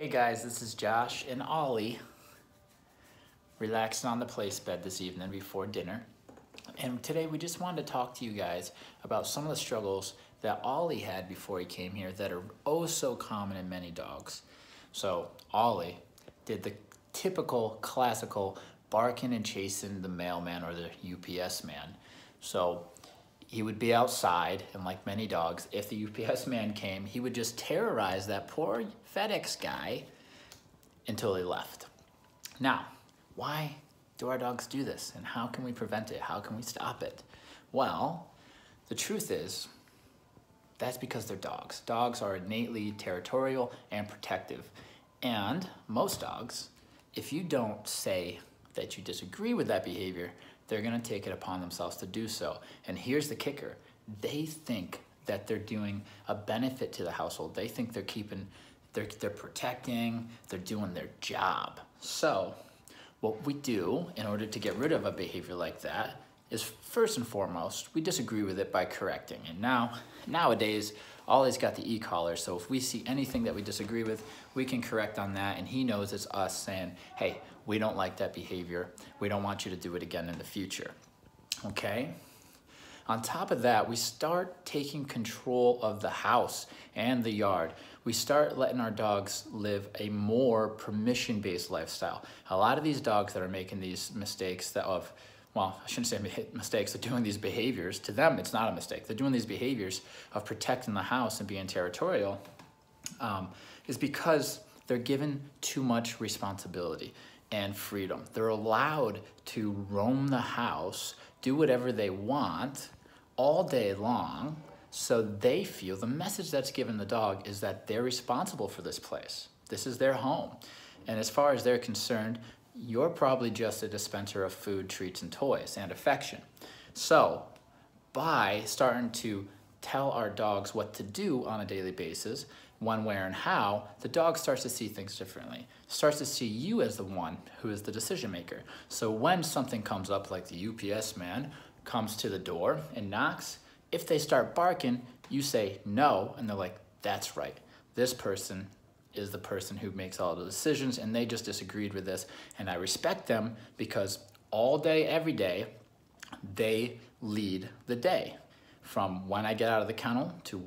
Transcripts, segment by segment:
Hey guys, this is Josh and Ollie relaxing on the place bed this evening before dinner. And today we just wanted to talk to you guys about some of the struggles that Ollie had before he came here that are oh so common in many dogs. So Ollie did the typical classical barking and chasing the mailman or the UPS man. So he would be outside, and like many dogs, if the UPS man came, he would just terrorize that poor FedEx guy until he left. Now, why do our dogs do this, and how can we prevent it? How can we stop it? Well, the truth is, that's because they're dogs. Dogs are innately territorial and protective. And most dogs, if you don't say that you disagree with that behavior, they're gonna take it upon themselves to do so. And here's the kicker. They think that they're doing a benefit to the household. They think they're keeping, they're, they're protecting, they're doing their job. So what we do in order to get rid of a behavior like that is first and foremost, we disagree with it by correcting. And now, nowadays, Ollie's got the e-collar, so if we see anything that we disagree with, we can correct on that, and he knows it's us saying, hey, we don't like that behavior. We don't want you to do it again in the future, okay? On top of that, we start taking control of the house and the yard. We start letting our dogs live a more permission-based lifestyle. A lot of these dogs that are making these mistakes that of well, I shouldn't say mistakes, they're doing these behaviors. To them, it's not a mistake. They're doing these behaviors of protecting the house and being territorial um, is because they're given too much responsibility and freedom. They're allowed to roam the house, do whatever they want all day long, so they feel the message that's given the dog is that they're responsible for this place. This is their home. And as far as they're concerned, you're probably just a dispenser of food, treats, and toys and affection. So by starting to tell our dogs what to do on a daily basis, when, where, and how, the dog starts to see things differently. Starts to see you as the one who is the decision maker. So when something comes up like the UPS man comes to the door and knocks, if they start barking, you say no, and they're like, that's right. This person is the person who makes all the decisions and they just disagreed with this and I respect them because all day every day they lead the day from when I get out of the kennel to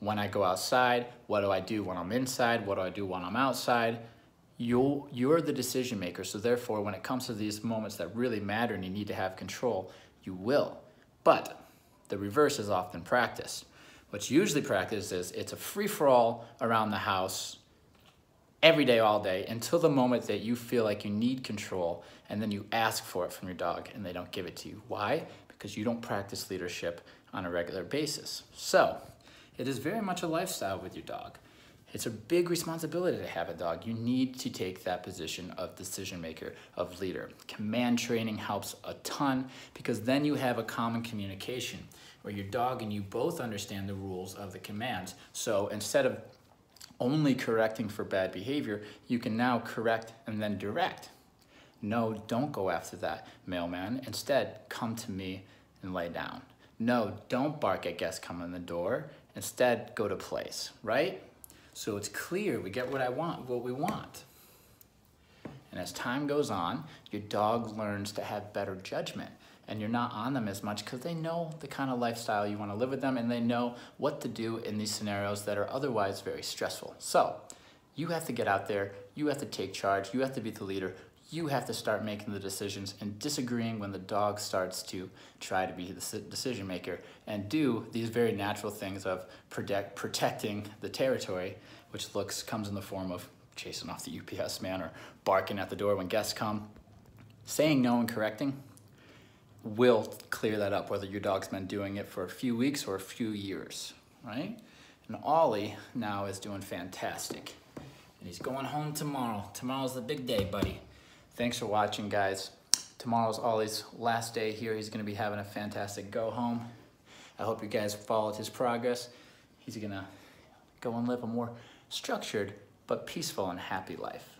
when I go outside, what do I do when I'm inside, what do I do when I'm outside. you you're the decision maker, so therefore when it comes to these moments that really matter and you need to have control, you will. But the reverse is often practiced. What's usually practiced is it's a free-for-all around the house every day, all day, until the moment that you feel like you need control, and then you ask for it from your dog and they don't give it to you. Why? Because you don't practice leadership on a regular basis. So, it is very much a lifestyle with your dog. It's a big responsibility to have a dog. You need to take that position of decision maker, of leader. Command training helps a ton because then you have a common communication where your dog and you both understand the rules of the commands. So instead of only correcting for bad behavior, you can now correct and then direct. No, don't go after that mailman. Instead, come to me and lay down. No, don't bark at guests coming in the door. Instead, go to place, right? So it's clear we get what I want, what we want. And as time goes on, your dog learns to have better judgment and you're not on them as much because they know the kind of lifestyle you want to live with them and they know what to do in these scenarios that are otherwise very stressful. So you have to get out there, you have to take charge, you have to be the leader, you have to start making the decisions and disagreeing when the dog starts to try to be the decision maker and do these very natural things of protect, protecting the territory, which looks comes in the form of chasing off the UPS man or barking at the door when guests come. Saying no and correcting, will clear that up, whether your dog's been doing it for a few weeks or a few years, right? And Ollie now is doing fantastic. And he's going home tomorrow. Tomorrow's the big day, buddy. Thanks for watching, guys. Tomorrow's Ollie's last day here. He's gonna be having a fantastic go home. I hope you guys followed his progress. He's gonna go and live a more structured but peaceful and happy life.